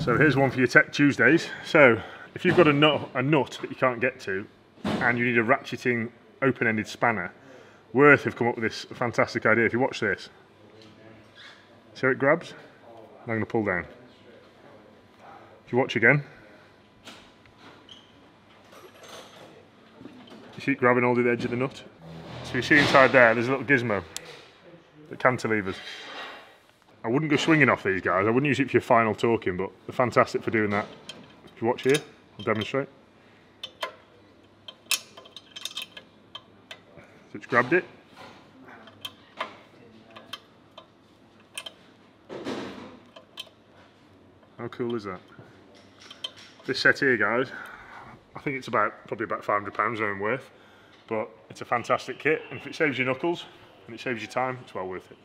So here's one for your Tech Tuesdays. So if you've got a nut, a nut that you can't get to and you need a ratcheting open-ended spanner, Würth have come up with this fantastic idea. If you watch this, see how it grabs? I'm going to pull down. If you watch again, you see it grabbing all the edge of the nut? So you see inside there, there's a little gizmo that cantilevers. I wouldn't go swinging off these guys. I wouldn't use it for your final torquing, but they're fantastic for doing that. If you watch here, I'll demonstrate. So it's grabbed it. How cool is that? This set here, guys, I think it's about probably about 500 pounds own worth, but it's a fantastic kit, and if it saves you knuckles and it saves you time, it's well worth it.